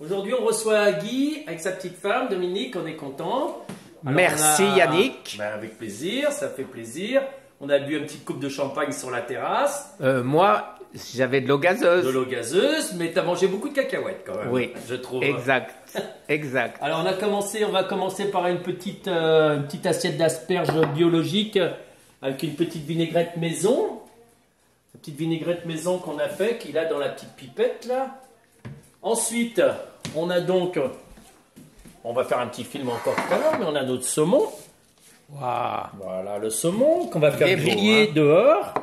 Aujourd'hui, on reçoit Guy avec sa petite femme, Dominique, on est content. Alors, Merci, a- Yannick. Ben, avec plaisir, ça fait plaisir. On a bu une petite coupe de champagne sur la terrasse, Euh, moi, j'avais de l'eau de gazeuse. l'eau gazeuse, mais tu as mangé beaucoup de cacahuètes quand même. Oui, je trouve. Exact. exact. Alors on a commencé, on va commencer par une petite, euh, une petite assiette d'asperges biologiques avec une petite vinaigrette maison. Une petite vinaigrette maison qu'on a fait, qu'il a dans la petite pipette là. Ensuite, on a donc, on va faire un petit film encore tout à l'heure, mais on a notre saumon. Waouh. Voilà le saumon qu'on va faire griller hein. dehors.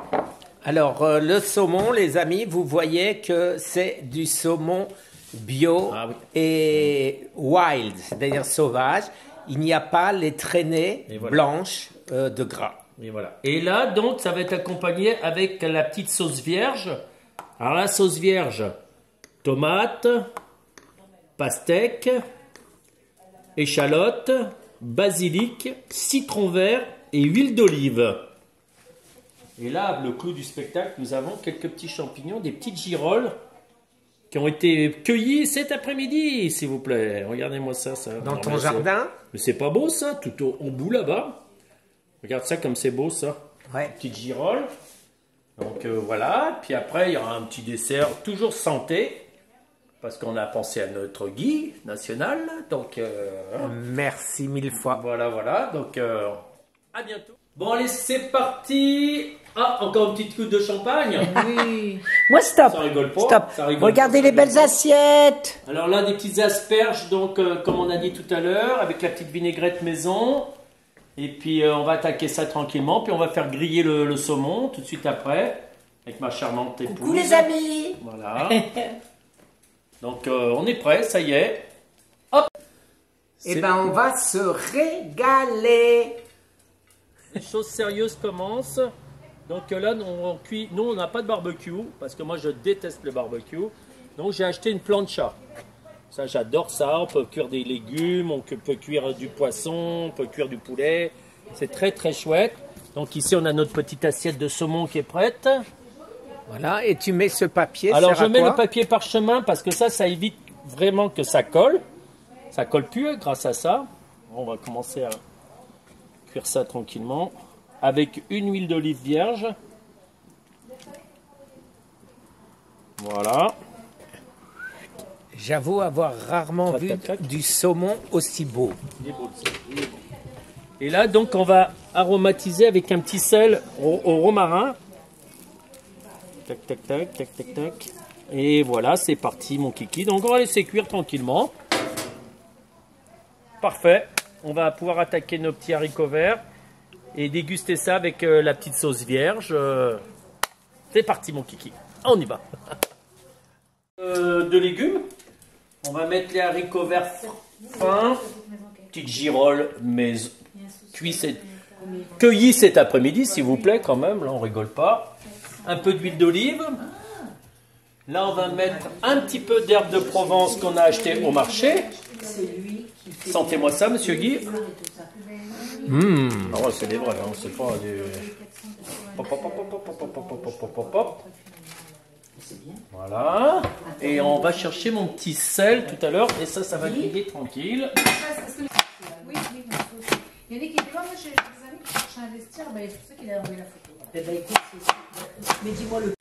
Alors, euh, le saumon, les amis, vous voyez que c'est du saumon bio Ah oui. et wild, c'est-à-dire sauvage. Il n'y a pas les traînées voilà. blanches euh, de gras. Et voilà. Et là, donc, ça va être accompagné avec la petite sauce vierge. Alors, la sauce vierge, tomate, pastèque, échalote, basilic, citron vert et huile d'olive. Et là, le clou du spectacle, nous avons quelques petits champignons, des petites girolles qui ont été cueillis cet après-midi, s'il vous plaît. Regardez-moi ça. ça. Dans Non, ton jardin? Mais c'est pas beau ça, tout au, au bout là-bas. Regarde ça comme c'est beau ça. Ouais. Petite girole. Donc euh, voilà, puis après il y aura un petit dessert toujours santé. Parce qu'on a pensé à notre Guy national. Donc euh, Merci mille fois. voilà, voilà. Donc euh, à bientôt. Bon allez, c'est parti. Ah, encore une petite coupe de champagne. Moi, stop. Ça rigole pas. Stop. ça rigole Regardez pas, les belles pas. assiettes. Alors là, des petites asperges, donc euh, comme on a dit tout à l'heure, avec la petite vinaigrette maison. Et puis euh, on va attaquer ça tranquillement, puis on va faire griller le, le saumon tout de suite après, avec ma charmante épouse. Coucou les amis. Voilà. donc euh, on est prêt, ça y est. Eh ben, on va se régaler. Les choses sérieuses commencent. Donc euh, là, on cuit. Nous, on n'a pas de barbecue parce que moi, je déteste le barbecue. Donc j'ai acheté une plancha. Ça, j'adore ça. On peut cuire des légumes, on peut cuire du poisson, on peut cuire du poulet. C'est très très chouette. Donc ici, on a notre petite assiette de saumon qui est prête. Voilà, et tu mets ce papier. Alors je mets le papier parchemin parce que ça, ça évite vraiment que ça colle. Ça colle plus hein, grâce à ça. On va commencer à cuire ça tranquillement avec une huile d'olive vierge. Voilà. J'avoue avoir rarement Tac, vu tac, tac. du saumon aussi beau. Il est beau, le sel, il est beau. Et là, donc, on va aromatiser avec un petit sel au, au romarin. Tac, tac, tac, tac, tac, tac. Et voilà, c'est parti, mon kiki. Donc, on va laisser cuire tranquillement. Parfait. On va pouvoir attaquer nos petits haricots verts et déguster ça avec euh, la petite sauce vierge. Euh, C'est parti, mon kiki. On y va. Euh, de légumes. On va mettre les haricots verts fins. Petite girole, mais cueillie cet après-midi, s'il vous plaît, quand même. Là, on rigole pas un peu d'huile d'olive. Là, on va mettre un petit peu d'herbe de Provence qu'on a acheté au marché. Sentez-moi ça, monsieur Guy. Mmh. Oh, c'est des vrais, hein. c'est pas du... Voilà. Et on va chercher mon petit sel tout à l'heure. Et ça, ça va griller tranquille. Il y en a qui étaient là, moi j'ai des amis qui cherchaient à investir, ben, c'est pour ça qu'il a envoyé la photo. Eh ben, écoute, c'est- mais dis-moi le.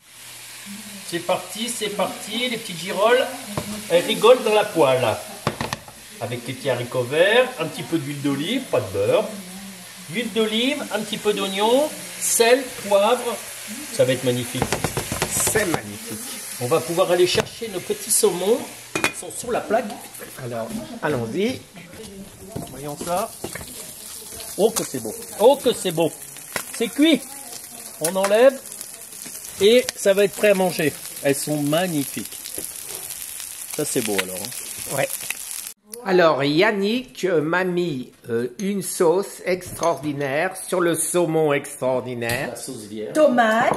C'est parti, c'est parti. Les petites girolles, elles rigolent dans la poêle. Avec les petits haricots verts, un petit peu d'huile d'olive, pas de beurre. Huile d'olive, un petit peu d'oignon, sel, poivre. Ça va être magnifique. C'est magnifique. On va pouvoir aller chercher nos petits saumons qui sont sur la plaque. Alors, allons-y. Voyons ça. Oh que c'est beau. Oh que c'est beau. C'est cuit. On enlève et ça va être prêt à manger. Elles sont magnifiques. Ça c'est beau alors. hein. Ouais. Alors, Yannick m'a mis euh, une sauce extraordinaire sur le saumon extraordinaire. La sauce vierge, Tomate,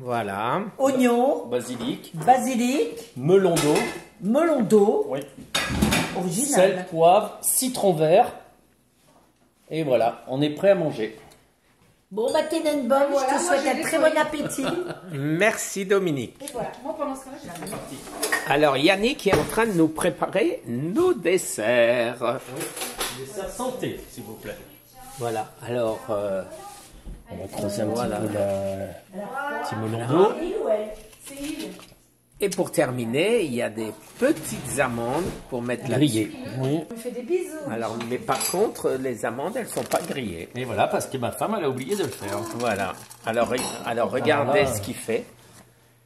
Voilà. oignon, basilic, basilic, melon d'eau, melon d'eau, oui. original. sel, poivre, citron vert. Et voilà, on est prêt à manger. Bon, bah, Tenenbaum, Voilà, je te souhaite un très bon appétit. Merci Dominique. Et voilà, moi pendant ce temps-là, j'ai la même. Alors Yannick est en train de nous préparer nos desserts. Dessert santé, s'il vous plaît. Voilà, alors euh, On va creuser un Voilà. petit peu la... petit melon d'eau. C'est il. Et pour terminer, il y a des petites amandes pour mettre la Grillé. Oui. On fait des bisous. Alors, mais par contre, les amandes, elles sont pas grillées. Et voilà, parce que ma femme, elle a oublié de le faire. Voilà. Alors, alors regardez Ah. ce qu'il fait.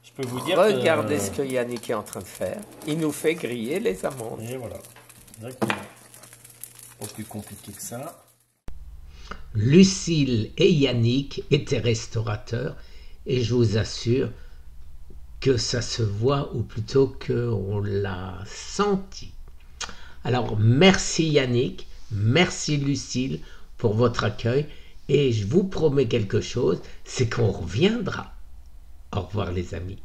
Je peux vous dire Regardez que... ce que Yannick est en train de faire. Il nous fait griller les amandes. Et voilà. Exactement. Pas plus compliqué que ça. Lucille et Yannick étaient restaurateurs et je vous assure que ça se voit ou plutôt qu'on l'a senti. Alors merci Yannick, merci Lucille pour votre accueil et je vous promets quelque chose, c'est qu'on reviendra. Au revoir les amis.